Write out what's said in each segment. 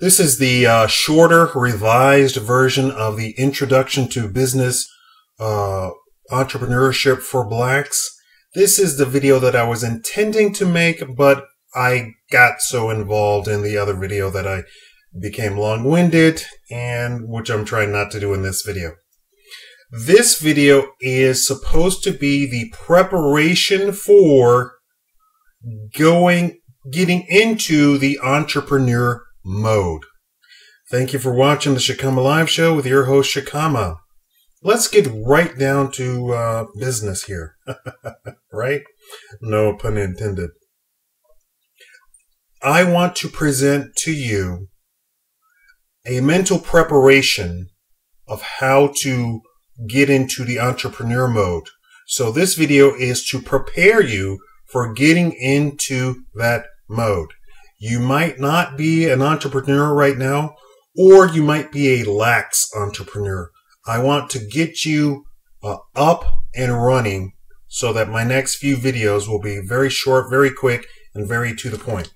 This is the uh, shorter, revised version of the Introduction to Business uh, Entrepreneurship for Blacks. This is the video that I was intending to make, but I got so involved in the other video that I became long-winded, and which I'm trying not to do in this video. This video is supposed to be the preparation for going, getting into the entrepreneur mode. Thank you for watching the Shakaama Live Show with your host, Shakaama. Let's get right down to uh, business here. right? No pun intended. I want to present to you a mental preparation of how to get into the entrepreneur mode. So this video is to prepare you for getting into that mode. You might not be an entrepreneur right now, or you might be a lax entrepreneur. I want to get you uh, up and running so that my next few videos will be very short, very quick, and very to the point.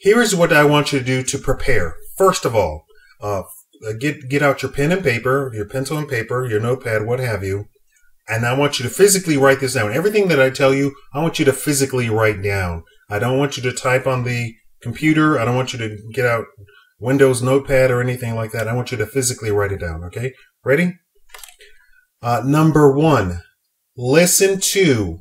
Here's what I want you to do to prepare. First of all, uh, get get out your pen and paper, your pencil and paper, your notepad, what have you, and I want you to physically write this down. Everything that I tell you, I want you to physically write down. I don't want you to type on the computer. I don't want you to get out Windows Notepad or anything like that. I want you to physically write it down. Okay? Ready? Uh, number one, listen to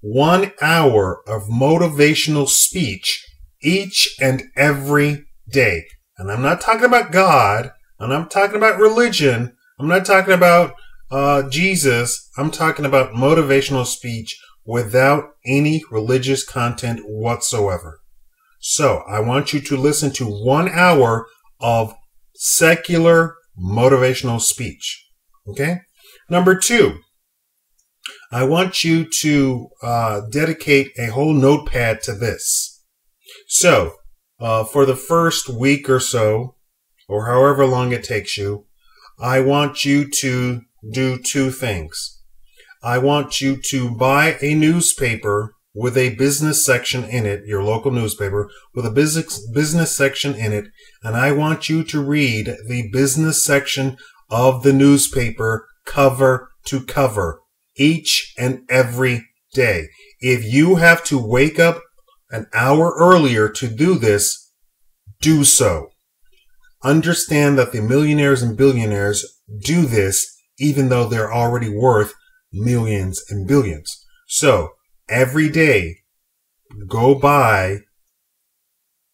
one hour of motivational speech each and every day. And I'm not talking about God, and I'm talking about religion. I'm not talking about uh, Jesus. I'm talking about motivational speech without any religious content whatsoever. So I want you to listen to one hour of secular motivational speech. Okay. Number two, I want you to uh, dedicate a whole notepad to this. So uh, for the first week or so, or however long it takes you, I want you to do two things. I want you to buy a newspaper with a business section in it, your local newspaper, with a business, business section in it, and I want you to read the business section of the newspaper cover to cover each and every day. If you have to wake up an hour earlier to do this, do so. Understand that the millionaires and billionaires do this even though they're already worth millions and billions. So every day go buy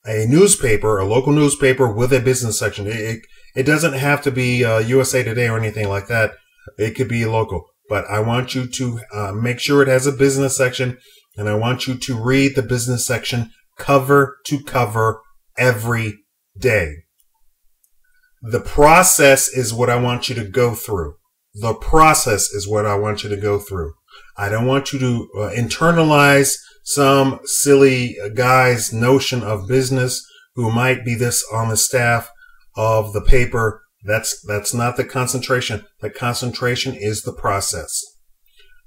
a newspaper, a local newspaper with a business section. It, it, it doesn't have to be uh, USA Today or anything like that. It could be local, but I want you to uh, make sure it has a business section and I want you to read the business section cover to cover every day. The process is what I want you to go through. The process is what I want you to go through. I don't want you to uh, internalize some silly guy's notion of business who might be this on the staff of the paper. That's, that's not the concentration. The concentration is the process.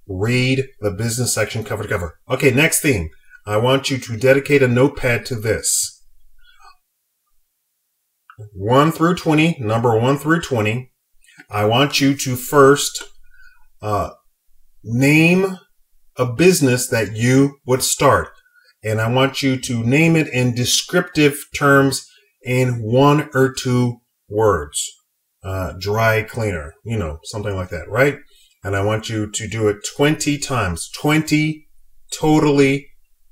Read the business section cover to cover. Okay, next thing. I want you to dedicate a notepad to this. 1 through 20, number 1 through 20. I want you to first uh, name a business that you would start. And I want you to name it in descriptive terms in one or two words. Uh, dry cleaner, you know, something like that, right? And I want you to do it 20 times, 20 totally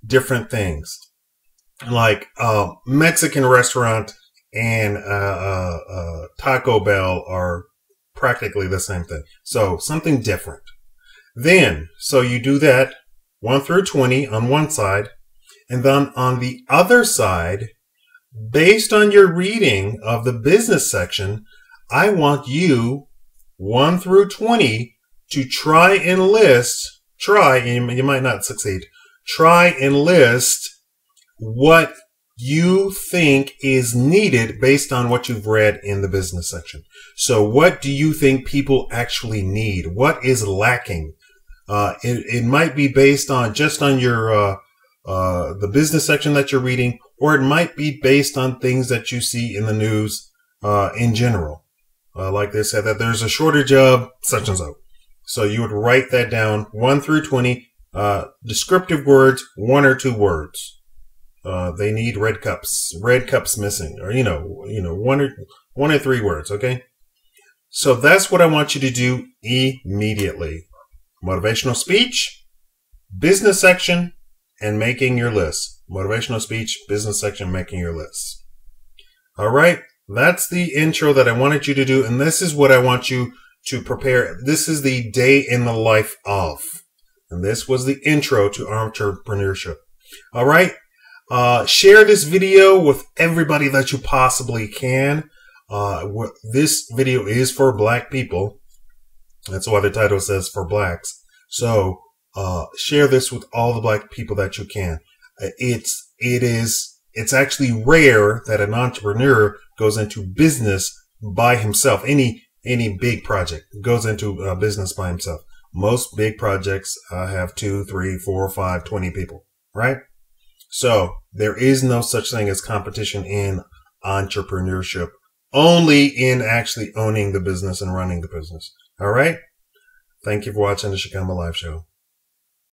different things. Like a Mexican restaurant and uh, uh, uh, Taco Bell are practically the same thing. So something different. Then, so you do that 1 through 20 on one side, and then on the other side, based on your reading of the business section, I want you 1 through 20 to try and list, try, and you might not succeed, try and list what you think is needed based on what you've read in the business section. So what do you think people actually need? What is lacking? Uh, it, it might be based on just on your, uh, uh, the business section that you're reading, or it might be based on things that you see in the news uh, in general. Uh, like they said that there's a shortage of such and so. So you would write that down one through 20, uh, descriptive words, one or two words. Uh, they need red cups, red cups missing, or, you know, you know, one or, one or three words. Okay. So that's what I want you to do immediately. Motivational speech, business section, and making your list. Motivational speech, business section, making your list. All right. That's the intro that I wanted you to do. And this is what I want you to prepare. This is the day in the life of. And this was the intro to entrepreneurship. All right. Uh, share this video with everybody that you possibly can. Uh, this video is for black people. That's why the title says for blacks. So, uh, share this with all the black people that you can. Uh, it's, it is, it's actually rare that an entrepreneur goes into business by himself. Any, any big project goes into uh, business by himself. Most big projects uh, have two, three, four, five, twenty people, right? So there is no such thing as competition in entrepreneurship, only in actually owning the business and running the business. All right. Thank you for watching the Shakaama Live Show.